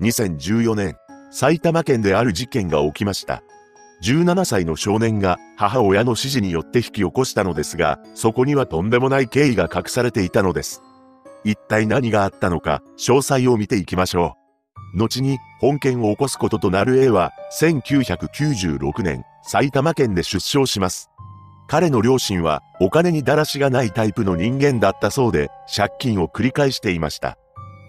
2014年、埼玉県である事件が起きました。17歳の少年が母親の指示によって引き起こしたのですが、そこにはとんでもない経緯が隠されていたのです。一体何があったのか、詳細を見ていきましょう。後に、本件を起こすこととなる A は、1996年、埼玉県で出生します。彼の両親は、お金にだらしがないタイプの人間だったそうで、借金を繰り返していました。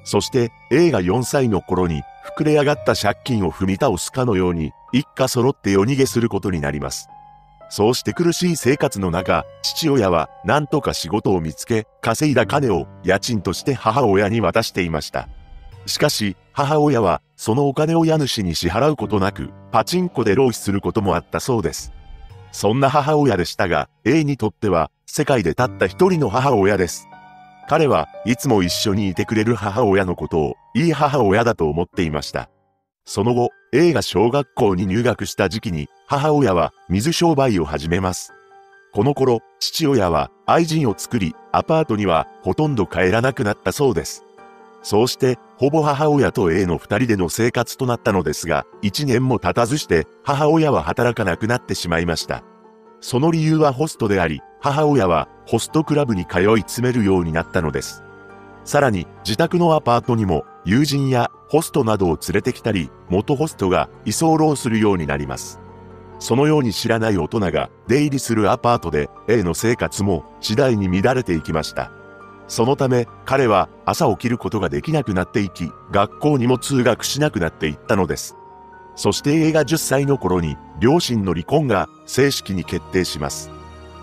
そして、A が4歳の頃に、膨れ上がった借金を踏み倒すかのように、一家揃って夜逃げすることになります。そうして苦しい生活の中、父親は何とか仕事を見つけ、稼いだ金を家賃として母親に渡していました。しかし、母親はそのお金を家主に支払うことなく、パチンコで浪費することもあったそうです。そんな母親でしたが、A にとっては世界でたった一人の母親です。彼はいつも一緒にいてくれる母親のことをいい母親だと思っていました。その後、A が小学校に入学した時期に、母親は水商売を始めます。この頃、父親は愛人を作り、アパートにはほとんど帰らなくなったそうです。そうして、ほぼ母親と A の二人での生活となったのですが、一年も経たずして、母親は働かなくなってしまいました。その理由はホストであり、母親はホストクラブに通い詰めるようになったのです。さらに、自宅のアパートにも友人やホストなどを連れてきたり、元ホストが居候するようになります。そのように知らない大人が出入りするアパートで A の生活も次第に乱れていきました。そのため彼は朝起きることができなくなっていき、学校にも通学しなくなっていったのです。そして A が10歳の頃に両親の離婚が正式に決定します。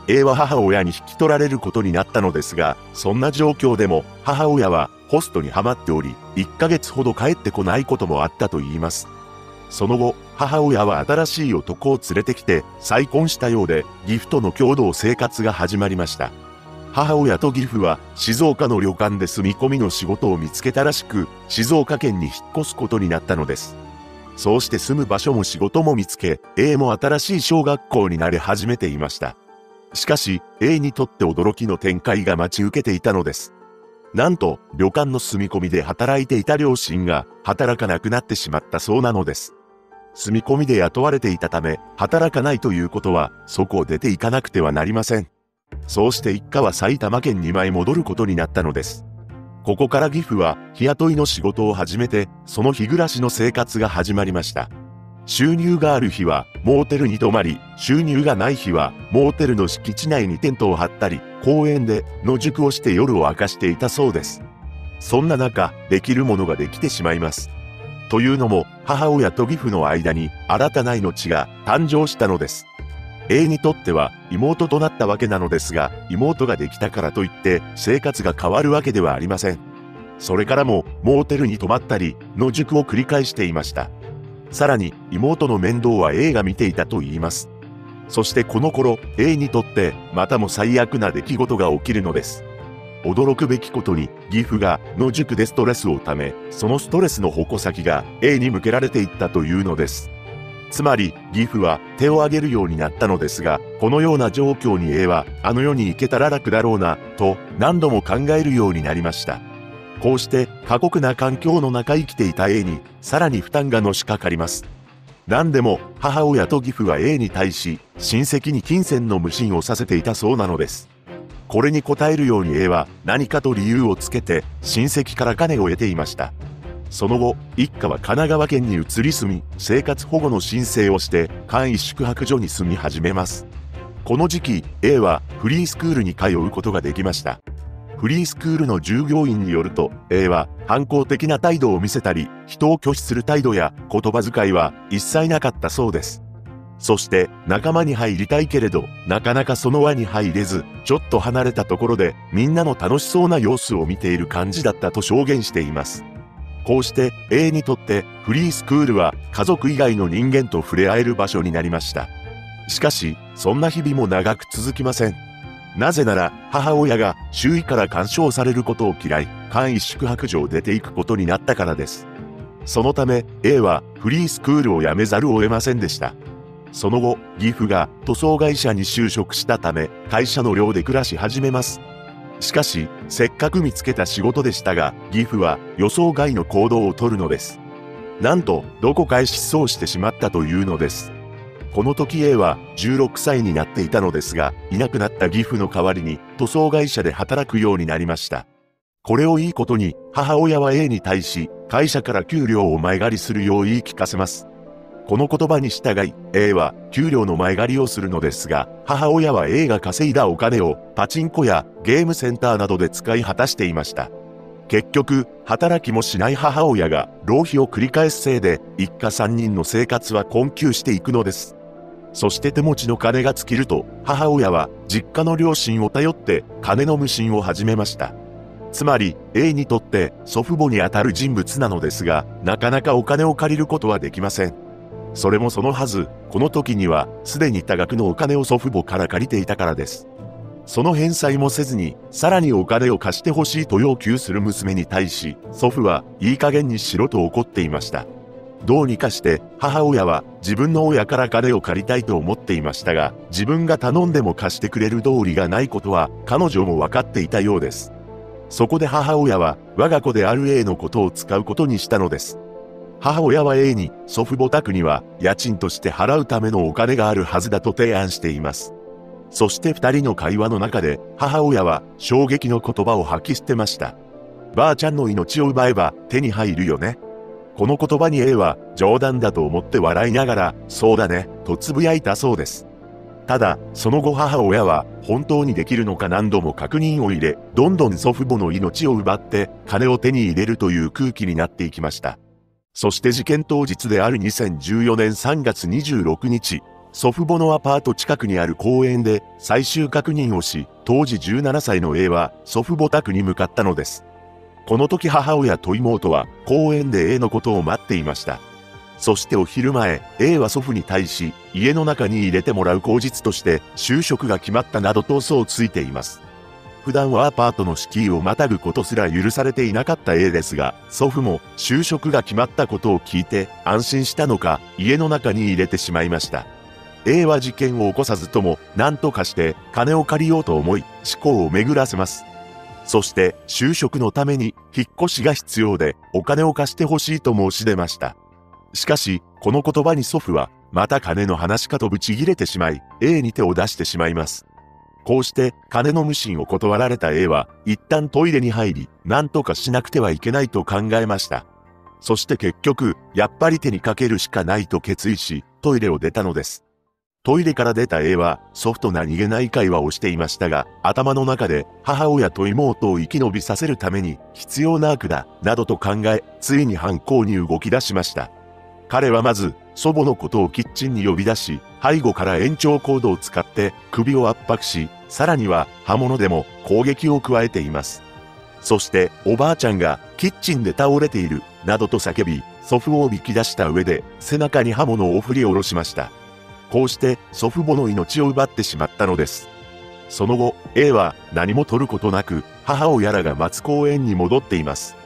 A は母親に引き取られることになったのですが、そんな状況でも母親はホストにはまっており、1ヶ月ほど帰ってこないこともあったと言います。その後、母親は新しい男を連れてきて再婚したようで、義父との共同生活が始まりました。母親と義父は静岡の旅館で住み込みの仕事を見つけたらしく、静岡県に引っ越すことになったのです。そうして住む場所も仕事も見つけ、A も新しい小学校になり始めていました。しかし、A にとって驚きの展開が待ち受けていたのです。なんと、旅館の住み込みで働いていた両親が働かなくなってしまったそうなのです。住み込みで雇われていたため、働かないということは、そこを出ていかなくてはなりません。そうして一家は埼玉県に舞い戻ることになったのです。ここから義父は日雇いの仕事を始めて、その日暮らしの生活が始まりました。収入がある日はモーテルに泊まり、収入がない日はモーテルの敷地内にテントを張ったり、公園で野宿をして夜を明かしていたそうです。そんな中、できるものができてしまいます。というのも、母親と義父の間に新たな命が誕生したのです。A にとっては妹となったわけなのですが、妹ができたからといって生活が変わるわけではありません。それからもモーテルに泊まったり、野宿を繰り返していました。さらに妹の面倒は A が見ていたと言います。そしてこの頃 A にとってまたも最悪な出来事が起きるのです。驚くべきことに義父が野宿でストレスをため、そのストレスの矛先が A に向けられていったというのです。つまり義父は手を挙げるようになったのですが、このような状況に A はあの世に行けたら楽だろうな、と何度も考えるようになりました。こうして過酷な環境の中生きていた A にさらに負担がのしかかります。何でも母親と義父は A に対し親戚に金銭の無心をさせていたそうなのです。これに応えるように A は何かと理由をつけて親戚から金を得ていました。その後、一家は神奈川県に移り住み、生活保護の申請をして簡易宿泊所に住み始めます。この時期、A はフリースクールに通うことができました。フリースクールの従業員によると、A は反抗的な態度を見せたり、人を拒否する態度や言葉遣いは一切なかったそうです。そして仲間に入りたいけれど、なかなかその輪に入れず、ちょっと離れたところでみんなの楽しそうな様子を見ている感じだったと証言しています。こうして A にとってフリースクールは家族以外の人間と触れ合える場所になりました。しかし、そんな日々も長く続きません。なぜなら母親が周囲から干渉されることを嫌い、簡易宿泊所を出ていくことになったからです。そのため A はフリースクールを辞めざるを得ませんでした。その後、義父が塗装会社に就職したため、会社の寮で暮らし始めます。しかし、せっかく見つけた仕事でしたが、義父は予想外の行動をとるのです。なんとどこかへ失踪してしまったというのです。この時 A は16歳になっていたのですが、いなくなった義父の代わりに塗装会社で働くようになりました。これをいいことに、母親は A に対し、会社から給料を前借りするよう言い聞かせます。この言葉に従い、A は給料の前借りをするのですが、母親は A が稼いだお金をパチンコやゲームセンターなどで使い果たしていました。結局、働きもしない母親が浪費を繰り返すせいで、一家三人の生活は困窮していくのです。そして手持ちの金が尽きると、母親は実家の両親を頼って金の無心を始めました。つまり A にとって祖父母にあたる人物なのですが、なかなかお金を借りることはできません。それもそのはず、この時には、すでに多額のお金を祖父母から借りていたからです。その返済もせずに、さらにお金を貸してほしいと要求する娘に対し、祖父はいい加減にしろと怒っていました。どうにかして母親は自分の親から金を借りたいと思っていましたが、自分が頼んでも貸してくれる道理がないことは彼女も分かっていたようです。そこで母親は我が子である A のことを使うことにしたのです。母親は A に祖父母宅には家賃として払うためのお金があるはずだと提案しています。そして二人の会話の中で母親は衝撃の言葉を吐き捨てました。ばあちゃんの命を奪えば手に入るよね。この言葉に A は冗談だと思って笑いながら、そうだね、とつぶやいたそうです。ただ、その後母親は本当にできるのか何度も確認を入れ、どんどん祖父母の命を奪って金を手に入れるという空気になっていきました。そして事件当日である2014年3月26日、祖父母のアパート近くにある公園で最終確認をし、当時17歳の A は祖父母宅に向かったのです。この時母親と妹は公園で A のことを待っていました。そしてお昼前、A は祖父に対し、家の中に入れてもらう口実として、就職が決まったなどと嘘をついています。普段はアパートの敷居をまたぐことすら許されていなかった A ですが、祖父も就職が決まったことを聞いて安心したのか、家の中に入れてしまいました。A は事件を起こさずとも、何とかして金を借りようと思い、思考を巡らせます。そして、就職のために引っ越しが必要で、お金を貸してほしいと申し出ました。しかし、この言葉に祖父は、また金の話かとぶち切れてしまい、A に手を出してしまいます。こうして金の無心を断られた A は一旦トイレに入り、何とかしなくてはいけないと考えました。そして結局、やっぱり手にかけるしかないと決意し、トイレを出たのです。トイレから出た A はソフトな逃げない会話をしていましたが、頭の中で母親と妹を生き延びさせるために必要な悪だ、などと考え、ついに犯行に動き出しました。彼はまず、祖母のことをキッチンに呼び出し、背後から延長コードを使って首を圧迫し、さらには刃物でも攻撃を加えています。そしておばあちゃんがキッチンで倒れている、などと叫び、祖父を引き出した上で背中に刃物を振り下ろしました。こうして祖父母の命を奪ってしまったのです。その後、A は何も取ることなく母親らが待つ公園に戻っています。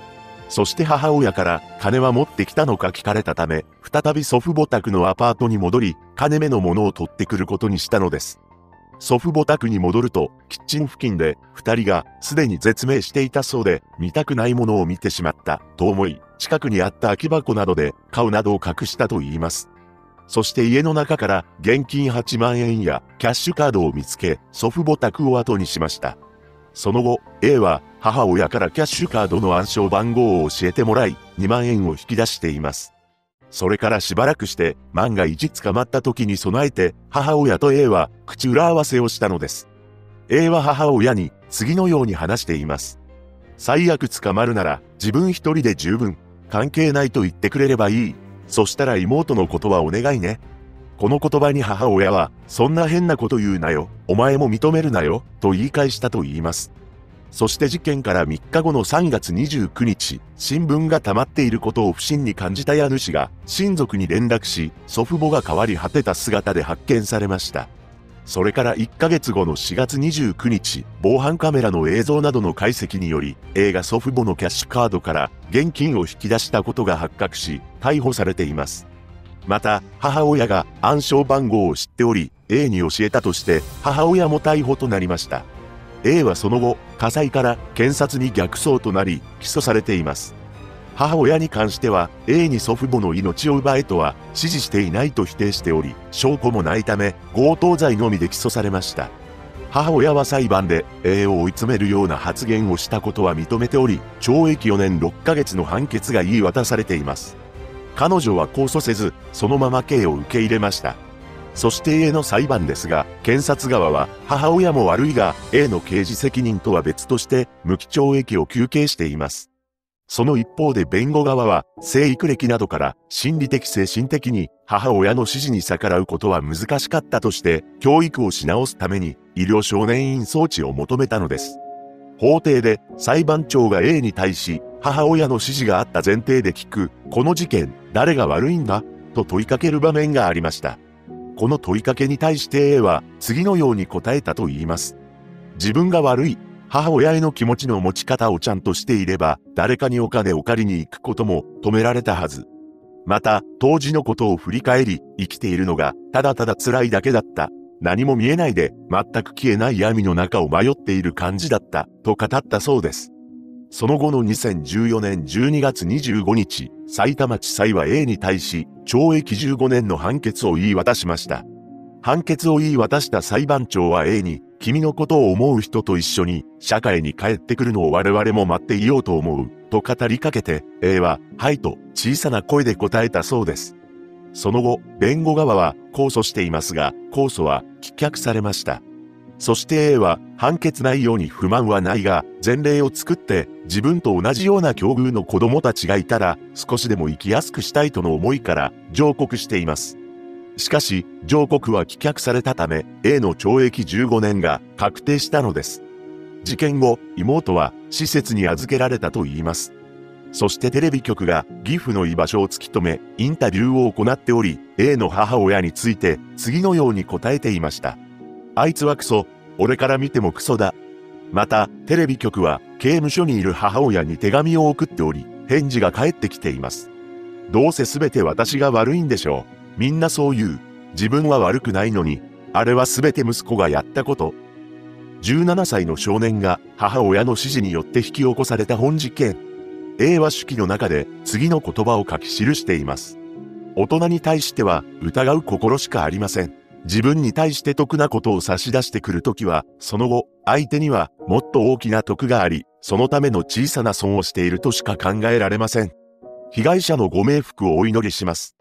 そして母親から金は持ってきたのか聞かれたため、再び祖父母宅のアパートに戻り、金目のものを取ってくることにしたのです。祖父母宅に戻ると、キッチン付近で、二人がすでに絶命していたそうで、見たくないものを見てしまった、と思い、近くにあった空き箱などで、顔などを隠したと言います。そして家の中から現金8万円やキャッシュカードを見つけ、祖父母宅を後にしました。その後、A は母親からキャッシュカードの暗証番号を教えてもらい、2万円を引き出しています。それからしばらくして万が一捕まった時に備えて母親と A は口裏合わせをしたのです。A は母親に次のように話しています。最悪捕まるなら自分一人で十分関係ないと言ってくれればいい。そしたら妹のことはお願いね。この言葉に母親は、そんな変なこと言うなよ。お前も認めるなよ。と言い返したと言います。そして事件から3日後の3月29日、新聞が溜まっていることを不審に感じた家主が親族に連絡し、祖父母が変わり果てた姿で発見されました。それから1ヶ月後の4月29日、防犯カメラの映像などの解析により、映画祖父母のキャッシュカードから現金を引き出したことが発覚し、逮捕されています。また、母親が暗証番号を知っており、A に教えたとして、母親も逮捕となりました。A はその後、火災から検察に逆走となり、起訴されています。母親に関しては A に祖父母の命を奪えとは指示していないと否定しており、証拠もないため強盗罪のみで起訴されました。母親は裁判で A を追い詰めるような発言をしたことは認めており、懲役4年6ヶ月の判決が言い渡されています。彼女は控訴せず、そのまま刑を受け入れました。そして A の裁判ですが、検察側は母親も悪いが A の刑事責任とは別として無期懲役を求刑しています。その一方で弁護側は、生育歴などから心理的精神的に母親の指示に逆らうことは難しかったとして、教育をし直すために医療少年院装置を求めたのです。法廷で裁判長が A に対し、母親の指示があった前提で聞く、この事件、誰が悪いんだと問いかける場面がありました。この問いかけに対して A は次のように答えたと言います。自分が悪い母親への気持ちの持ち方をちゃんとしていれば、誰かにお金を借りに行くことも止められたはず。また、当時のことを振り返り、生きているのが、ただただ辛いだけだった。何も見えないで、全く消えない闇の中を迷っている感じだった、と語ったそうです。その後の2014年12月25日、埼玉地裁は A に対し、懲役15年の判決を言い渡しました。判決を言い渡した裁判長は A に、君のことを思う人と一緒に社会に帰ってくるのを我々も待っていようと思う、と語りかけて、A は、はいと小さな声で答えたそうです。その後、弁護側は控訴していますが、控訴は棄却されました。そして A は判決内容に不満はないが、前例を作って自分と同じような境遇の子供たちがいたら少しでも生きやすくしたいとの思いから上告しています。しかし、上告は棄却されたため、A の懲役15年が確定したのです。事件後、妹は施設に預けられたと言います。そしてテレビ局が岐阜の居場所を突き止め、インタビューを行っており、A の母親について次のように答えていました。あいつはクソ、俺から見てもクソだ。また、テレビ局は刑務所にいる母親に手紙を送っており、返事が返ってきています。どうせ全て私が悪いんでしょう。みんなそう言う。自分は悪くないのに、あれは全て息子がやったこと。17歳の少年が母親の指示によって引き起こされた本事件。A は手記の中で次の言葉を書き記しています。大人に対しては疑う心しかありません。自分に対して得なことを差し出してくるときは、その後、相手にはもっと大きな得があり、そのための小さな損をしているとしか考えられません。被害者のご冥福をお祈りします。